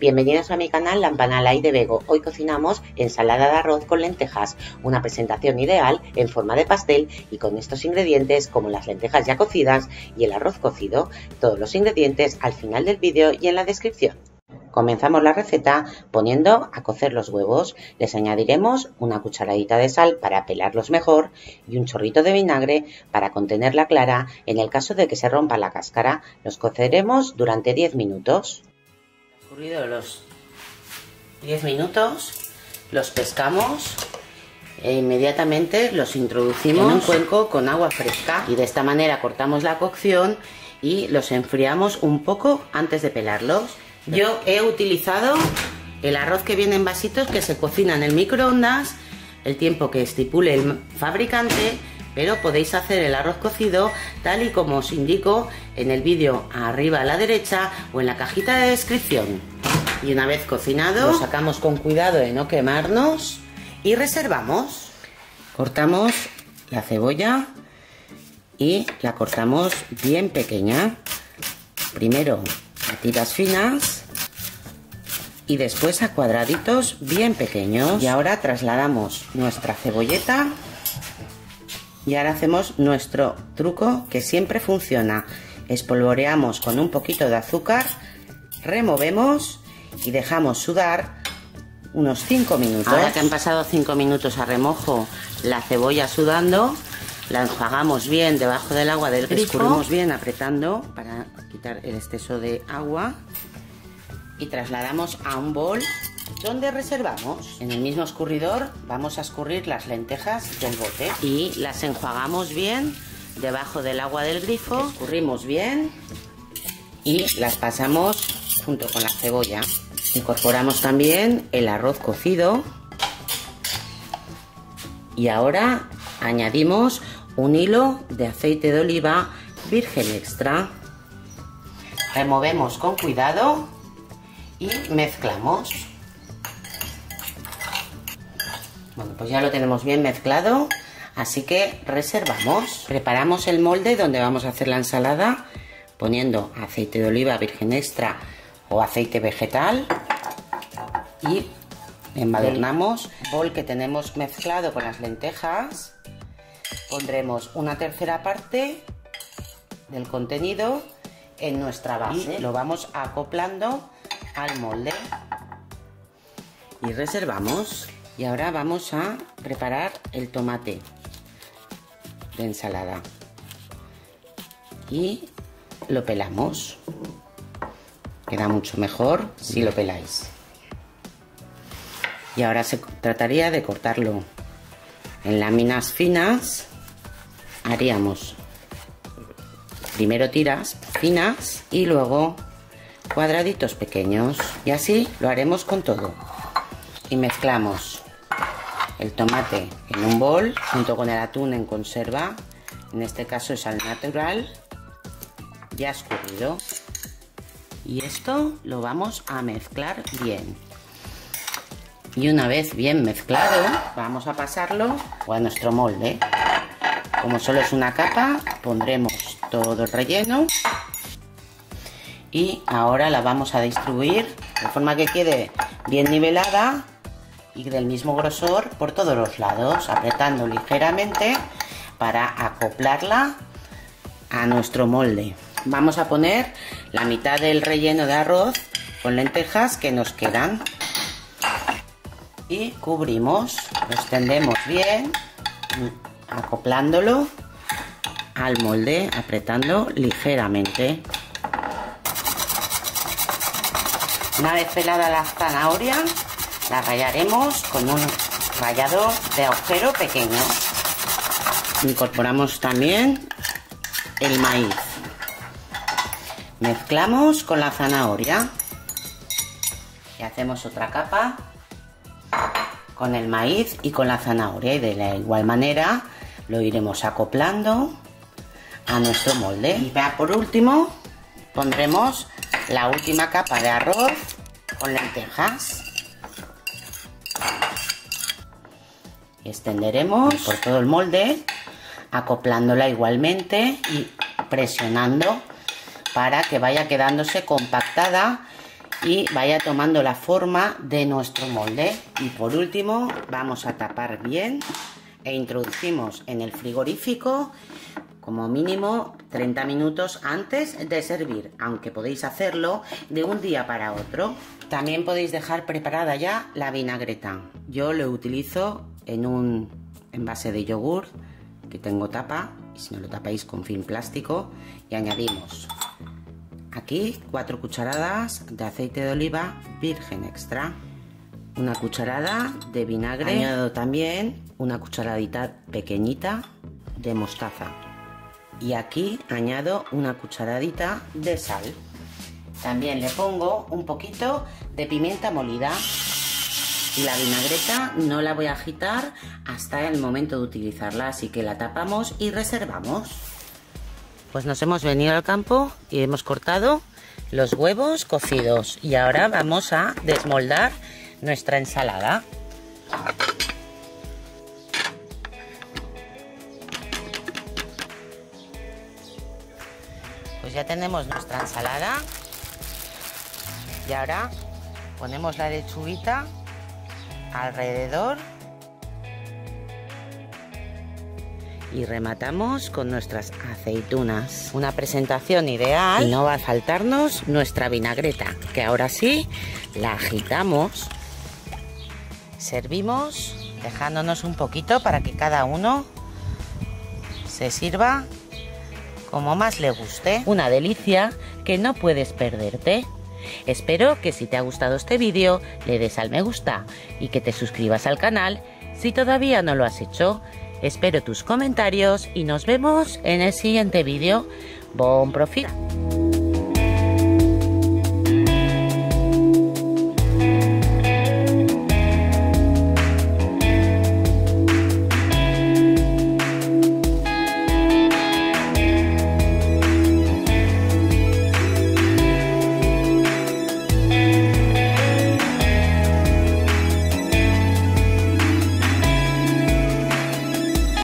Bienvenidos a mi canal Lampanala y de Bego. Hoy cocinamos ensalada de arroz con lentejas, una presentación ideal en forma de pastel y con estos ingredientes como las lentejas ya cocidas y el arroz cocido. Todos los ingredientes al final del vídeo y en la descripción. Comenzamos la receta poniendo a cocer los huevos. Les añadiremos una cucharadita de sal para pelarlos mejor y un chorrito de vinagre para contener la clara en el caso de que se rompa la cáscara. Los coceremos durante 10 minutos los 10 minutos, los pescamos e inmediatamente los introducimos en un cuenco con agua fresca y de esta manera cortamos la cocción y los enfriamos un poco antes de pelarlos. Yo he utilizado el arroz que viene en vasitos que se cocina en el microondas el tiempo que estipule el fabricante pero podéis hacer el arroz cocido tal y como os indico en el vídeo arriba a la derecha o en la cajita de descripción. Y una vez cocinado, lo sacamos con cuidado de no quemarnos y reservamos. Cortamos la cebolla y la cortamos bien pequeña. Primero a tiras finas y después a cuadraditos bien pequeños. Y ahora trasladamos nuestra cebolleta y ahora hacemos nuestro truco que siempre funciona. Espolvoreamos con un poquito de azúcar, removemos y dejamos sudar unos 5 minutos. Ahora que han pasado 5 minutos a remojo la cebolla sudando, la enjuagamos bien debajo del agua del grifo. Escurrimos bien apretando para quitar el exceso de agua y trasladamos a un bol donde reservamos. En el mismo escurridor vamos a escurrir las lentejas del bote y las enjuagamos bien debajo del agua del grifo, escurrimos bien y las pasamos junto con la cebolla. Incorporamos también el arroz cocido y ahora añadimos un hilo de aceite de oliva virgen extra. Removemos con cuidado y mezclamos. Bueno, pues ya lo tenemos bien mezclado, así que reservamos. Preparamos el molde donde vamos a hacer la ensalada poniendo aceite de oliva virgen extra o aceite vegetal y embadurnamos el bol que tenemos mezclado con las lentejas. Pondremos una tercera parte del contenido en nuestra base. lo vamos acoplando al molde y reservamos. Y ahora vamos a preparar el tomate de ensalada. Y lo pelamos. Queda mucho mejor si lo peláis. Y ahora se trataría de cortarlo en láminas finas. Haríamos primero tiras finas y luego cuadraditos pequeños. Y así lo haremos con todo. Y mezclamos el tomate en un bol junto con el atún en conserva, en este caso es al natural, ya escurrido. Y esto lo vamos a mezclar bien. Y una vez bien mezclado, vamos a pasarlo a nuestro molde. Como solo es una capa, pondremos todo el relleno. Y ahora la vamos a distribuir de forma que quede bien nivelada y del mismo grosor por todos los lados, apretando ligeramente para acoplarla a nuestro molde. Vamos a poner la mitad del relleno de arroz con lentejas que nos quedan y cubrimos, lo extendemos bien, acoplándolo al molde, apretando ligeramente. Una vez pelada la zanahoria, la rallaremos con un rallador de agujero pequeño. Incorporamos también el maíz. Mezclamos con la zanahoria y hacemos otra capa con el maíz y con la zanahoria y de la igual manera lo iremos acoplando a nuestro molde. Y por último pondremos la última capa de arroz con lentejas. Extenderemos por todo el molde, acoplándola igualmente y presionando para que vaya quedándose compactada y vaya tomando la forma de nuestro molde. Y por último vamos a tapar bien e introducimos en el frigorífico como mínimo 30 minutos antes de servir, aunque podéis hacerlo de un día para otro. También podéis dejar preparada ya la vinagreta. Yo lo utilizo en un envase de yogur que tengo tapa y si no lo tapáis con film plástico y añadimos aquí 4 cucharadas de aceite de oliva virgen extra una cucharada de vinagre añado también una cucharadita pequeñita de mostaza y aquí añado una cucharadita de sal. También le pongo un poquito de pimienta molida. Y la vinagreta no la voy a agitar hasta el momento de utilizarla, así que la tapamos y reservamos. Pues nos hemos venido al campo y hemos cortado los huevos cocidos y ahora vamos a desmoldar nuestra ensalada. Ya tenemos nuestra ensalada. Y ahora ponemos la lechuguita alrededor. Y rematamos con nuestras aceitunas. Una presentación ideal. Y no va a faltarnos nuestra vinagreta, que ahora sí la agitamos. Servimos dejándonos un poquito para que cada uno se sirva como más le guste. Una delicia que no puedes perderte. Espero que si te ha gustado este vídeo le des al me gusta y que te suscribas al canal si todavía no lo has hecho. Espero tus comentarios y nos vemos en el siguiente vídeo. Bon profit!